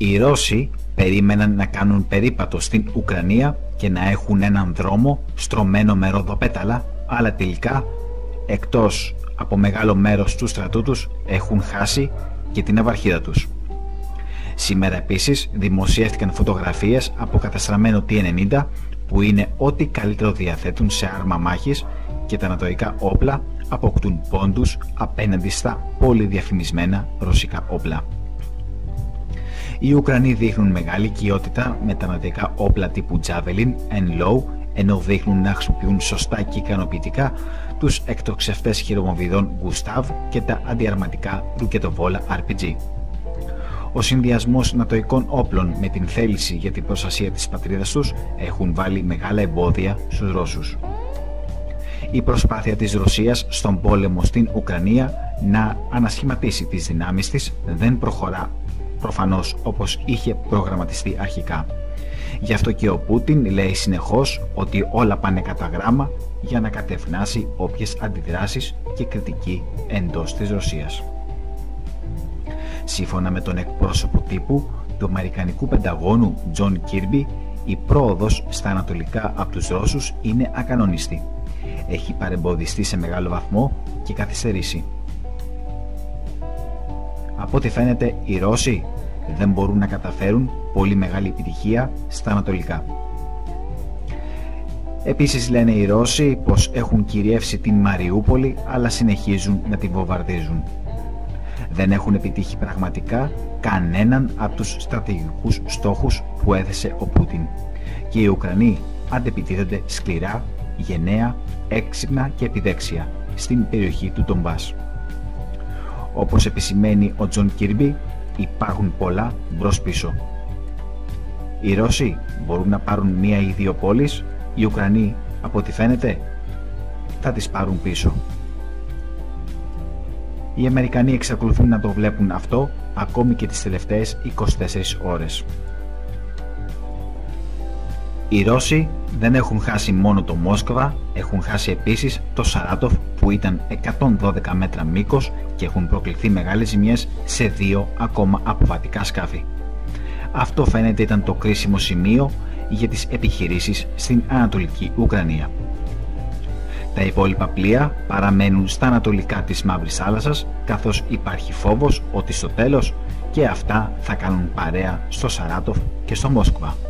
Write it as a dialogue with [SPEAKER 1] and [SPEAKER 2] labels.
[SPEAKER 1] Οι Ρώσοι περίμεναν να κάνουν περίπατο στην Ουκρανία και να έχουν έναν δρόμο στρωμένο με ροδοπέταλα, αλλά τελικά, εκτός από μεγάλο μέρος του στρατού τους, έχουν χάσει και την αυαρχίδα τους. Σήμερα επίσης δημοσιεύτηκαν φωτογραφίες από καταστραμμένο T-90 που είναι ό,τι καλύτερο διαθέτουν σε άρμα μάχης και τα ανατοϊκά όπλα αποκτούν πόντους απέναντι στα πολύ διαφημισμένα ρωσικά όπλα. Οι Ουκρανοί δείχνουν μεγάλη οικειότητα με τα νατικά όπλα τύπου Javelin and Low ενώ δείχνουν να χρησιμοποιούν σωστά και ικανοποιητικά τους εκτοξευτές χειρομοβιδών Gustav και τα αντιαρματικά ρουκετοβόλα RPG. Ο συνδυασμός νατοικών όπλων με την θέληση για την προστασία της πατρίδας τους έχουν βάλει μεγάλα εμπόδια στους Ρώσους. Η προσπάθεια της Ρωσίας στον πόλεμο στην Ουκρανία να ανασχηματίσει τις δυνάμεις της δεν προχωρά προφανώς όπως είχε προγραμματιστεί αρχικά. Γι' αυτό και ο Πούτιν λέει συνεχώς ότι όλα πάνε κατά γράμμα για να κατευνάσει όποιες αντιδράσεις και κριτική εντός της Ρωσίας. Σύμφωνα με τον εκπρόσωπο τύπου του Αμερικανικού Πενταγώνου Τζον Κίρμπι, η πρόοδος στα ανατολικά από τους Ρώσους είναι ακανόνιστη. Έχει παρεμποδιστεί σε μεγάλο βαθμό και καθυστερήσει. Από ό,τι φαίνεται οι Ρώσοι δεν μπορούν να καταφέρουν πολύ μεγάλη επιτυχία στα Ανατολικά. Επίσης λένε οι Ρώσοι πως έχουν κυριεύσει την Μαριούπολη αλλά συνεχίζουν να την βομβαρδίζουν. Δεν έχουν επιτύχει πραγματικά κανέναν από τους στρατηγικούς στόχους που έθεσε ο Πούτιν και οι Ουκρανοί αντεπιτίθενται σκληρά, γενναία, έξυπνα και επιδέξια στην περιοχή του Ντονμπάς. Όπως επισημαίνει ο Τζον Κίρμπι, υπάρχουν πολλά μπρος πίσω. Οι Ρώσοι μπορούν να πάρουν μία ή δύο πόλεις, οι Ουκρανοί, από ό,τι φαίνεται, θα τις πάρουν πίσω. Οι Αμερικανοί εξακολουθούν να το βλέπουν αυτό ακόμη και τις τελευταίες 24 ώρες. Οι Ρώσοι δεν έχουν χάσει μόνο το Μόσκβα, έχουν χάσει επίσης το Σαράτοφ που ήταν 112 μέτρα μήκος και έχουν προκληθεί μεγάλες ζημιές σε δύο ακόμα αποβατικά σκάφη. Αυτό φαίνεται ήταν το κρίσιμο σημείο για τις επιχειρήσεις στην Ανατολική Ουκρανία. Τα υπόλοιπα πλοία παραμένουν στα ανατολικά της Μαύρης Θάλασσας καθώς υπάρχει φόβος ότι στο τέλος και αυτά θα κάνουν παρέα στο Σαράτοφ και στο Μόσκβα.